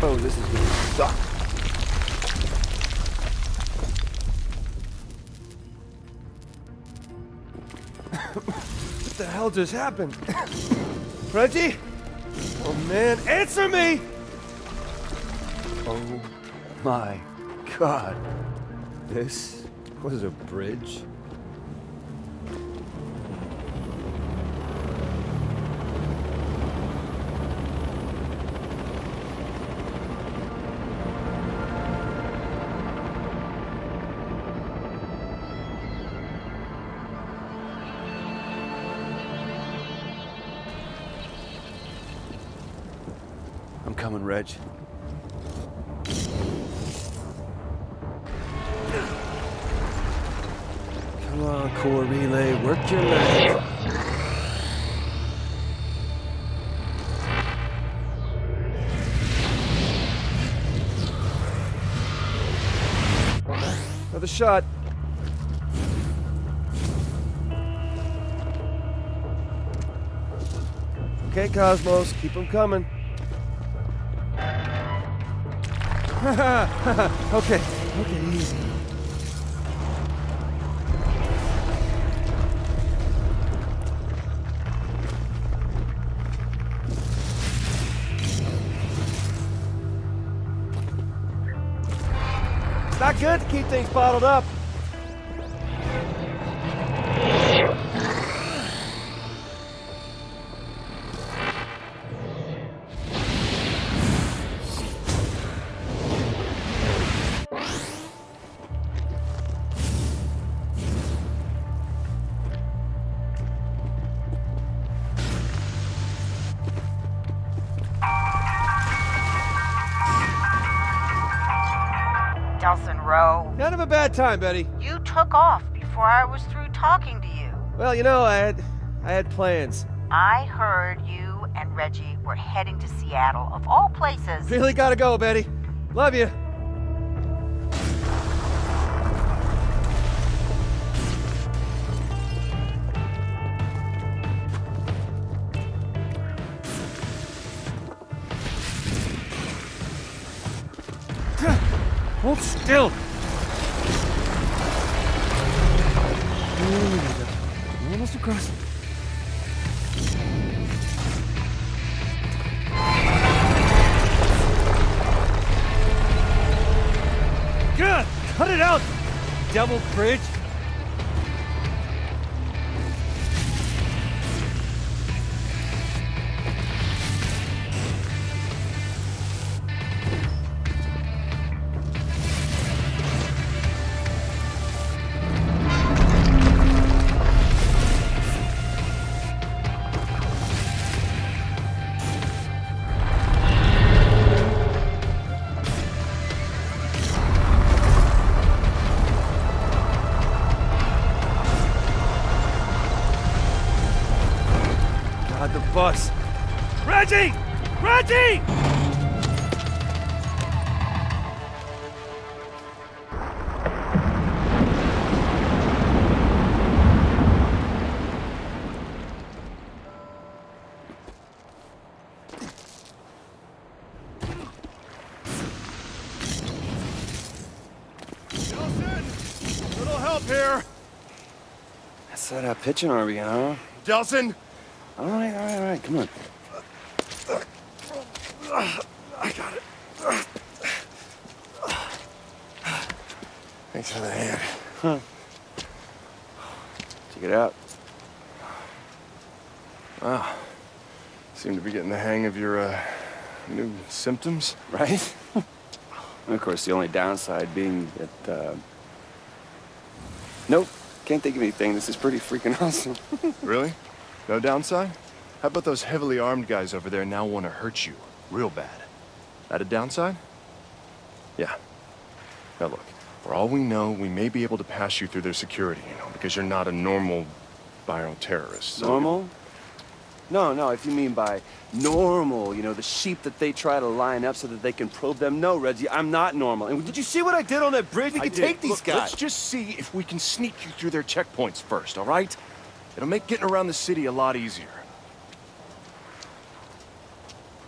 Oh, this is gonna suck. what the hell just happened? Reggie? Oh man, answer me! Oh my god. This was a bridge? Come on, core relay, work your magic. Another shot. Okay, Cosmos, keep them coming. okay, okay, easy. It's not good to keep things bottled up. Of a bad time, Betty. you took off before I was through talking to you. Well, you know, I had I had plans. I heard you and Reggie were heading to Seattle, of all places. Really gotta go, Betty. Love you. Hold still. Cut it out. Devil bridge. Here! That's that uh, pitching arm again, huh? Delsin! All right, all right, all right. Come on. I got it. Thanks for the hand. Huh. Check it out. Wow. Seem to be getting the hang of your, uh, new symptoms. Right? and of course, the only downside being that, uh... Nope. Can't think of anything. This is pretty freaking awesome. Really? No downside? How about those heavily armed guys over there now want to hurt you? Real bad. That a downside? Yeah. Now look, for all we know, we may be able to pass you through their security, you know, because you're not a normal bioterrorist. So Normal? No, no, if you mean by normal, you know, the sheep that they try to line up so that they can probe them. No, Reggie, I'm not normal. And did you see what I did on that bridge? We I can did. take these Look, guys. Let's just see if we can sneak you through their checkpoints first, all right? It'll make getting around the city a lot easier.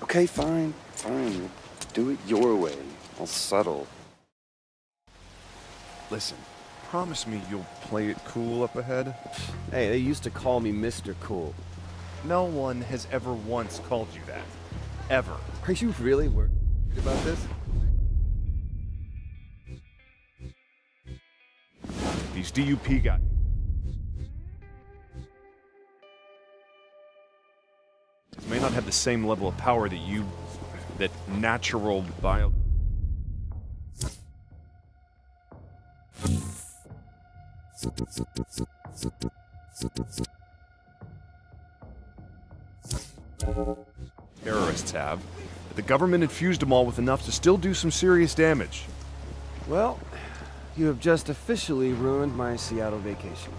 Okay, fine, fine. Do it your way. I'll settle. Listen, promise me you'll play it cool up ahead. Hey, they used to call me Mr. Cool. No one has ever once called you that. Ever. Are you really worried about this? These DUP guys. may not have the same level of power that you. that natural bio. Terrorists have. But the government infused them all with enough to still do some serious damage. Well, you have just officially ruined my Seattle vacation.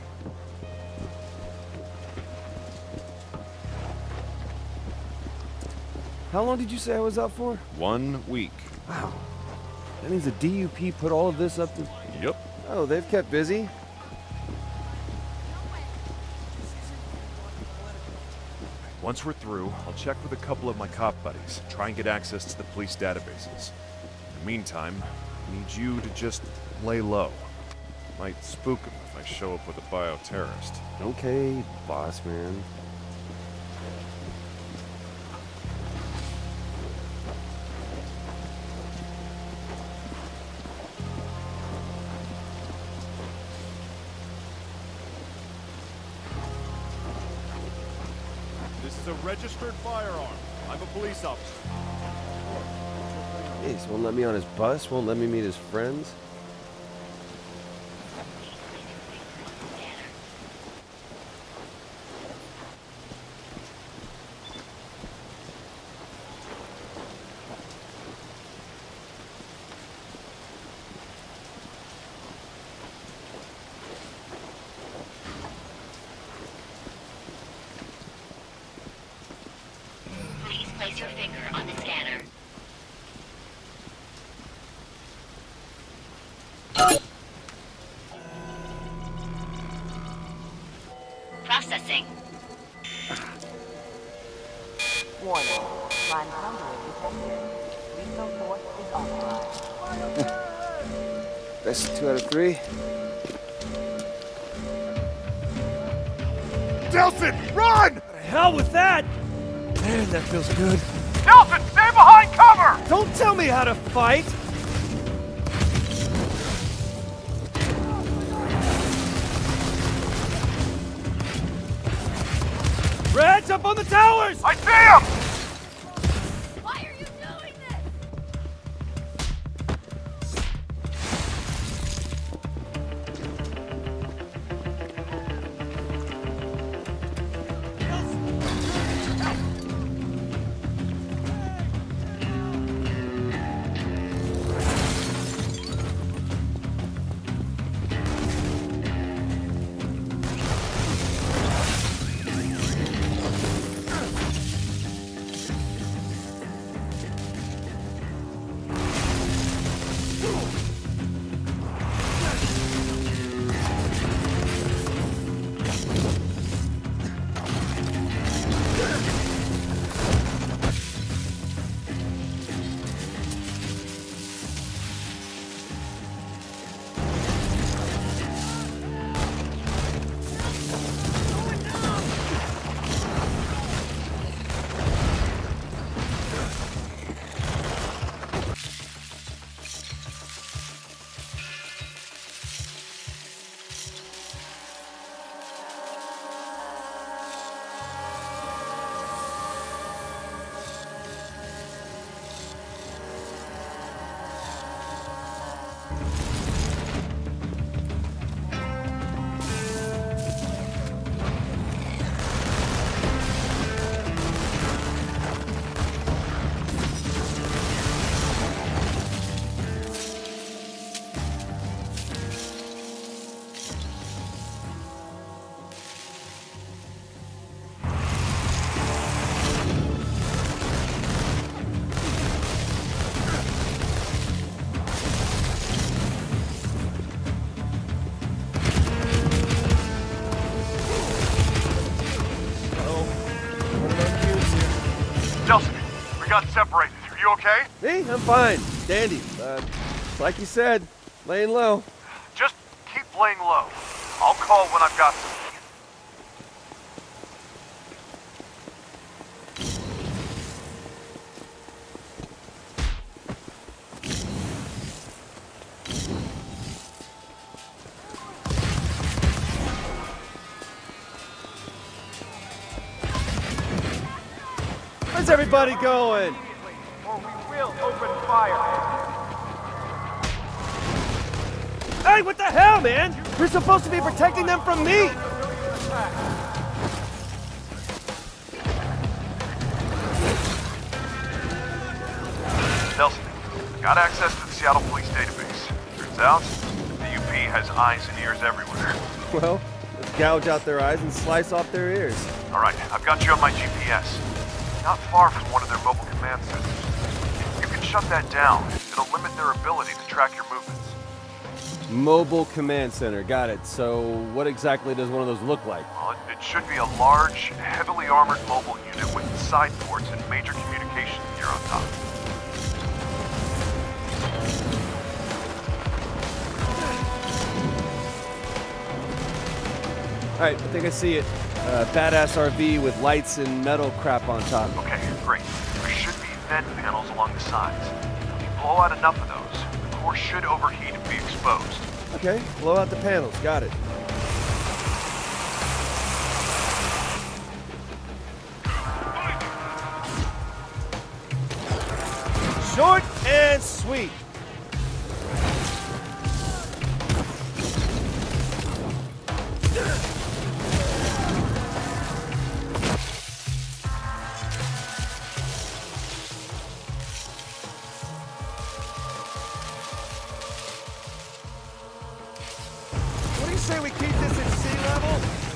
How long did you say I was out for? One week. Wow. That means the DUP put all of this up to... Yep. Oh, they've kept busy. Once we're through, I'll check with a couple of my cop buddies, try and get access to the police databases. In the meantime, I need you to just lay low. Might spook them if I show up with a bioterrorist. Okay, boss man. Is a registered firearm. I'm a police officer. Jeez, won't let me on his bus, won't let me meet his friends. Processing. Warning. Line conduit detected. Lethal force is authorized. Best two out of three. Delsin, run! What the hell with that! Man, that feels good. Delsin, stay behind cover! Don't tell me how to fight! On the towers! I see him! Me? I'm fine. Dandy. Uh, like you said, laying low. Just keep laying low. I'll call when I've got some. Where's everybody going? Or we will open fire. Hey, what the hell, man? You're supposed to be protecting them from me. Delsin, got access to the Seattle Police database. Turns out, the UP has eyes and ears everywhere. Well, let's gouge out their eyes and slice off their ears. All right, I've got you on my GPS. Not far from one of their mobile command centers. If you can shut that down, it'll limit their ability to track your movements. Mobile command center. Got it. So, what exactly does one of those look like? Well, it, it should be a large, heavily armored mobile unit with side ports and major communications gear on top. All right, I think I see it. Uh, badass RV with lights and metal crap on top. Okay, great. Vent panels along the sides. If you blow out enough of those, the core should overheat and be exposed. Okay, blow out the panels. Got it. Short and sweet. Say we keep this at sea level?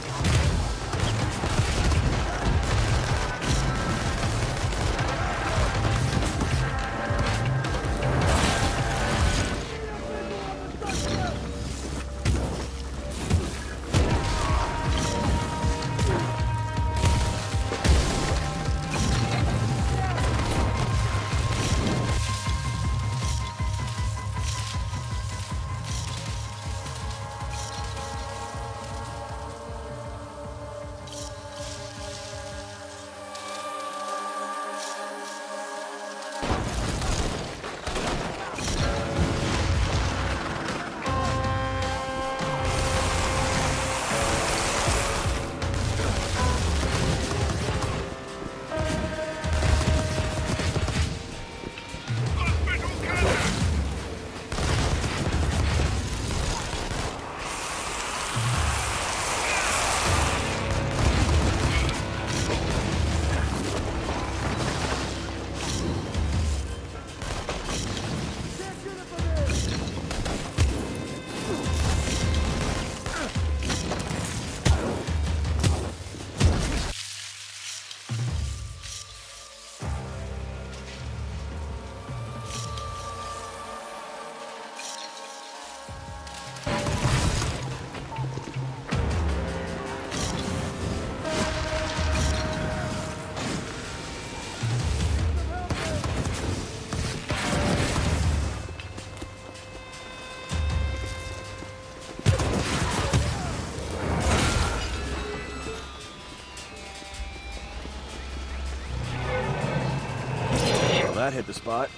That hit the spot.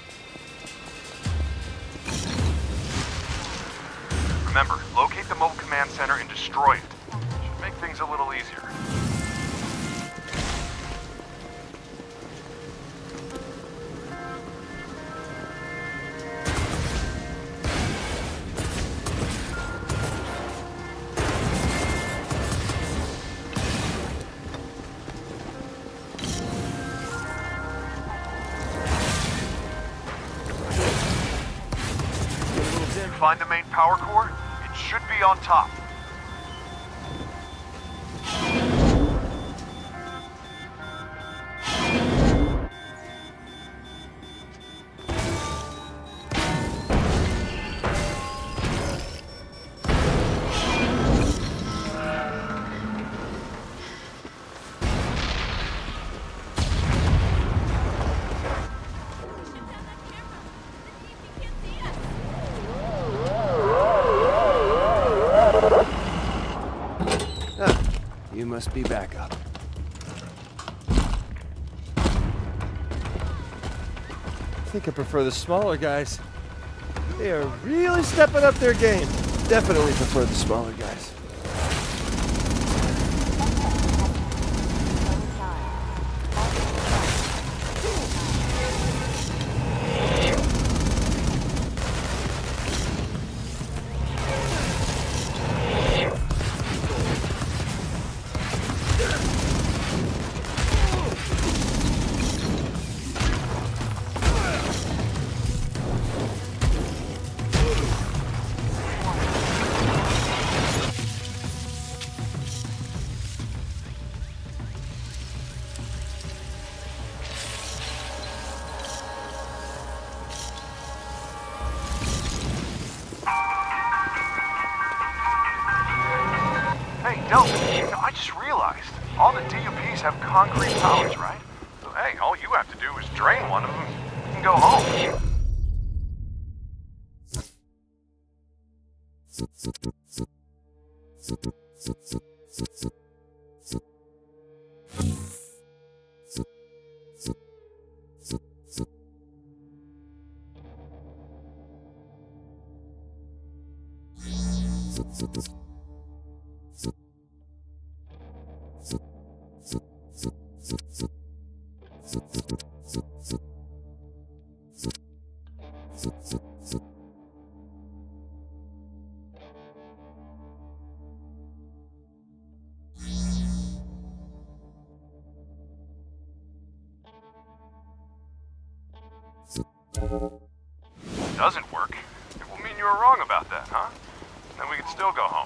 Remember, locate the mobile command center and destroy it. Should make things a little easier. Must be backup. I think I prefer the smaller guys. They are really stepping up their game. Definitely prefer the smaller guys. Doesn't work. It will mean you were wrong about that, huh? Then we can still go home.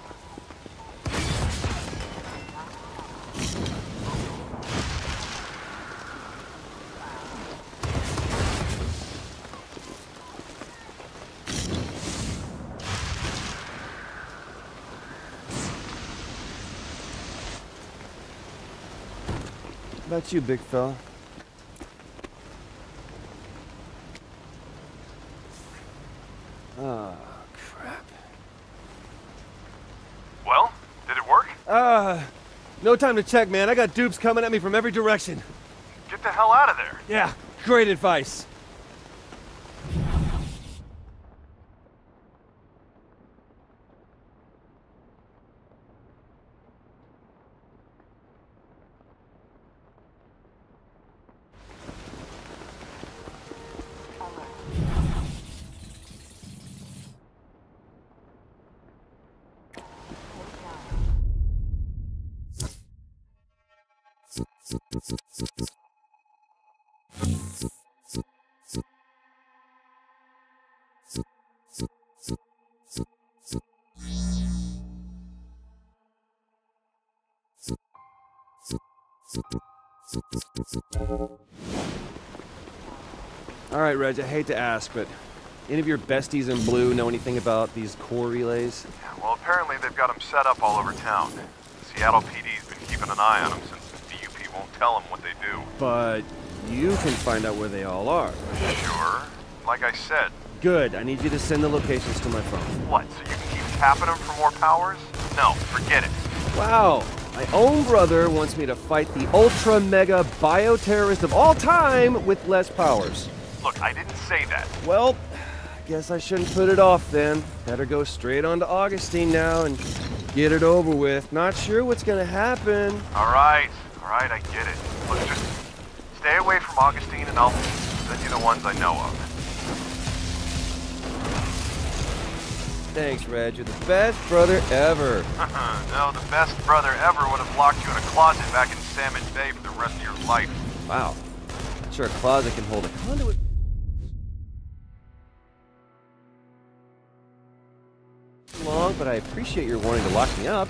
About you, big fella? Oh, crap. Well, did it work? Uh, no time to check, man. I got dupes coming at me from every direction. Get the hell out of there. Yeah, great advice. Reg, I hate to ask, but any of your besties in blue know anything about these core relays? Well, apparently they've got them set up all over town. Seattle PD's been keeping an eye on them since the DUP won't tell them what they do. But you can find out where they all are. Sure. Like I said, Good. I need you to send the locations to my phone. what, so you can keep tapping them for more powers? No, forget it. Wow. My own brother wants me to fight the ultra mega bioterrorist of all time with less powers. Look, I didn't say that. Well, I guess I shouldn't put it off then. Better go straight on to Augustine now and get it over with. Not sure what's gonna happen. All right, all right, I get it. Look, just stay away from Augustine and I'll send you the ones I know of. Thanks, Reg. You're the best brother ever. no, the best brother ever would have locked you in a closet back in Salmon Bay for the rest of your life. Wow. Not sure a closet can hold a conduit. Long, but I appreciate your wanting to lock me up.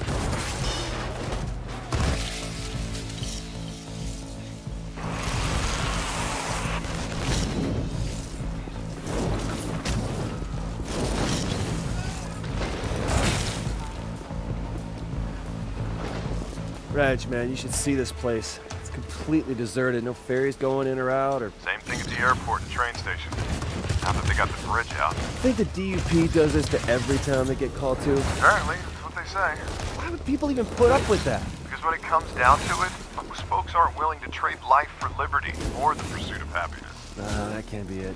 Reg, man, you should see this place. It's completely deserted. No ferries going in or out, or Same thing at the airport and train station. Now that they got the bridge out. I think the DUP does this to every town they get called to. Apparently, that's what they say. Why would people even put up with that? Because when it comes down to it, most folks aren't willing to trade life for liberty or the pursuit of happiness. Nah, that can't be it.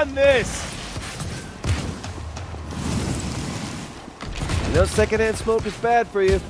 On this! You know, secondhand smoke is bad for you.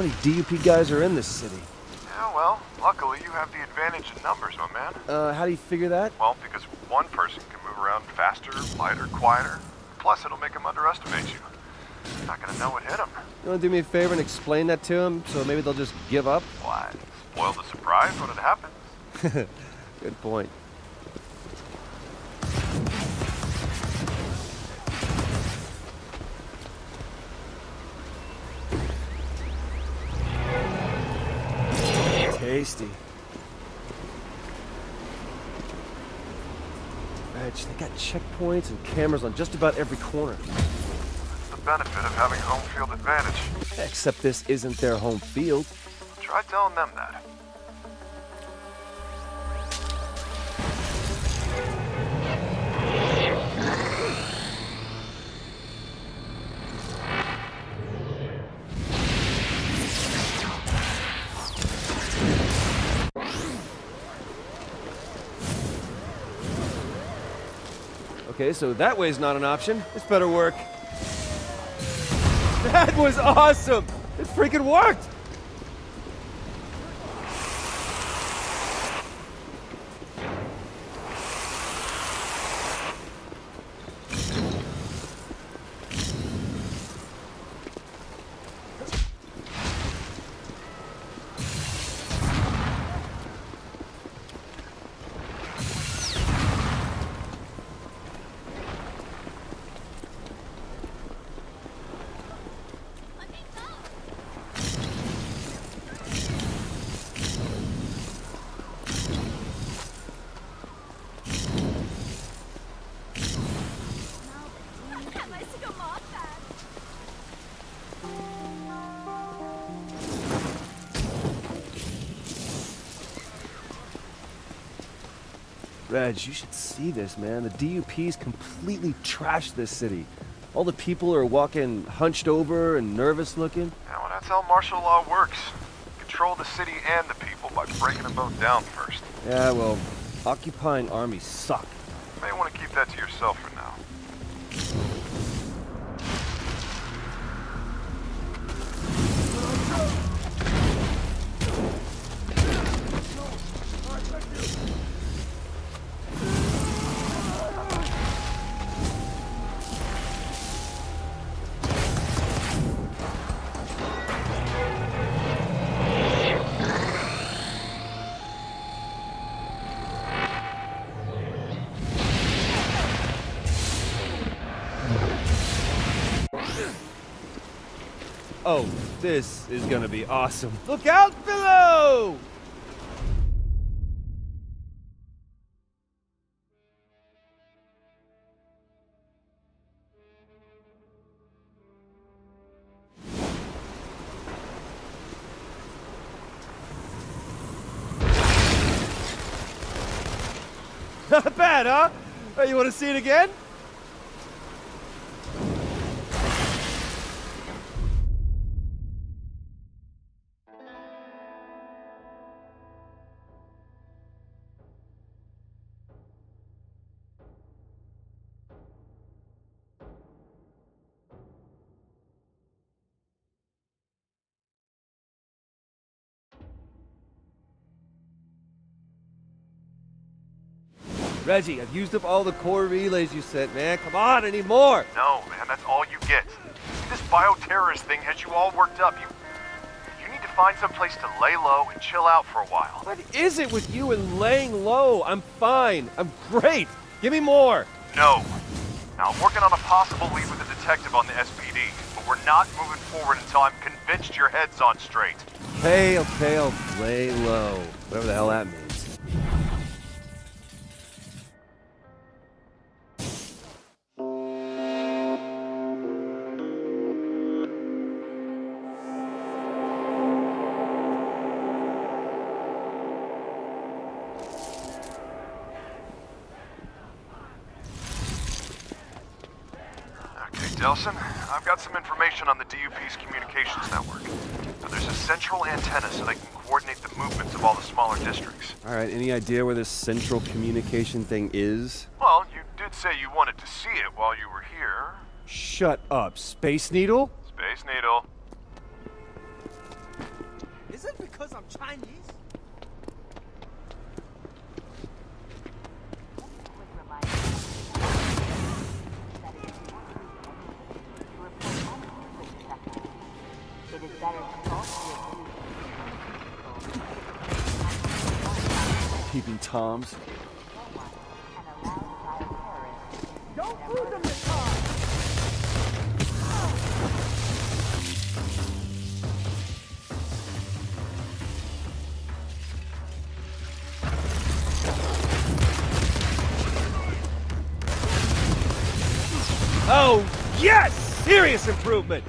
Many DUP guys are in this city? Yeah, well, luckily you have the advantage in numbers, my man. Uh, how do you figure that? Well, because one person can move around faster, lighter, quieter. Plus, it'll make them underestimate you. You're not gonna know what hit them. You want to do me a favor and explain that to them, so maybe they'll just give up? Why? Spoil the surprise when it happens. Good point. Cameras on just about every corner. It's the benefit of having home field advantage. Except this isn't their home field. Try telling them that. Okay, so that way's not an option. This better work. That was awesome! It freaking worked! Reg, you should see this, man. The DUP's completely trashed this city. All the people are walking hunched over and nervous looking. Yeah, well, that's how martial law works. Control the city and the people by breaking them both down first. Yeah, well, occupying armies suck. You may want to keep that to yourself for Oh, this is gonna be awesome. Look out below! Not bad, huh? You want to see it again? Reggie, I've used up all the core relays you sent, man. Come on, I need more. No, man, that's all you get. This bioterrorist thing has you all worked up. You you need to find some place to lay low and chill out for a while. What is it with you and laying low? I'm fine. I'm great. Give me more. No. Now, I'm working on a possible lead with a detective on the SPD, but we're not moving forward until I'm convinced your head's on straight. Okay, okay, I'll lay low. Whatever the hell that means. Delsin, I've got some information on the DUP's communications network. Now, there's a central antenna so they can coordinate the movements of all the smaller districts. All right, any idea where this central communication thing is? Well, you did say you wanted to see it while you were here. Shut up, Space Needle? Space Needle. Improvement!